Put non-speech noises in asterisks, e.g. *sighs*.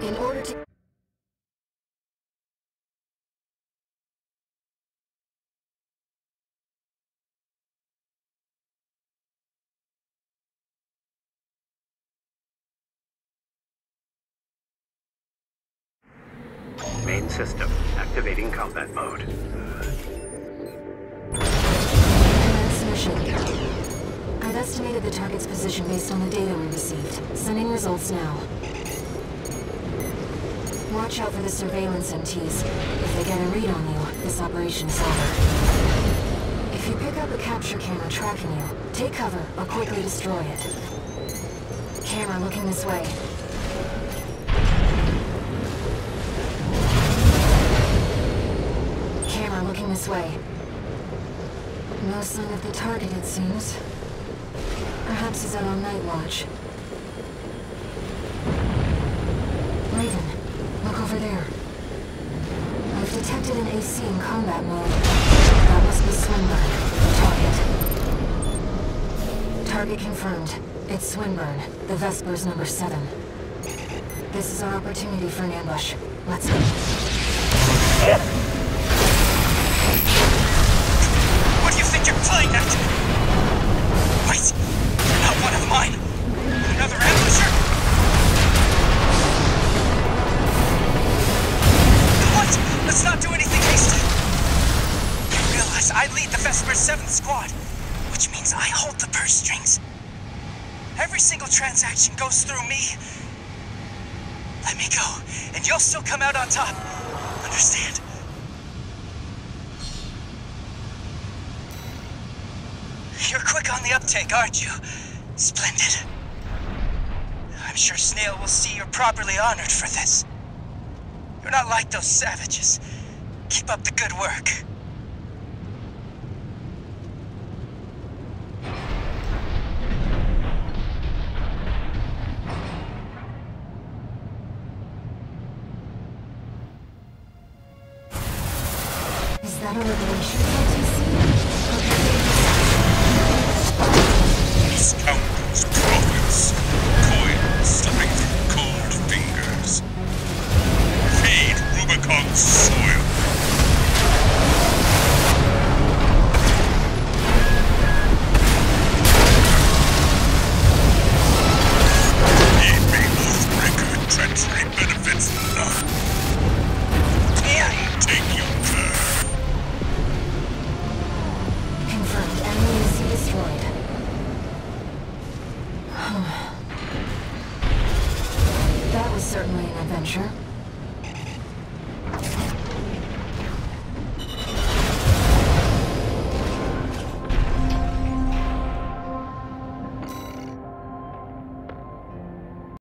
In order to... Main system, activating combat mode. Commence mission. I've estimated the target's position based on the data we received. Sending results now. Watch out for the surveillance MTs. If they get a read on you, this operation's over. If you pick up a capture camera tracking you, take cover or quickly destroy it. Camera looking this way. Camera looking this way. No sign of the target, it seems. Perhaps he's out on night watch. There. I've detected an AC in combat mode. That must be Swinburne, target. Target confirmed. It's Swinburne, the Vespers number seven. This is our opportunity for an ambush. Let's go. Let's not do anything hasty! You realize I lead the Vesper 7th squad, which means I hold the purse strings. Every single transaction goes through me. Let me go, and you'll still come out on top. Understand? You're quick on the uptake, aren't you? Splendid. I'm sure Snail will see you're properly honored for this. You're not like those savages. Keep up the good work. Is that a revelation, *sighs* that was certainly an adventure.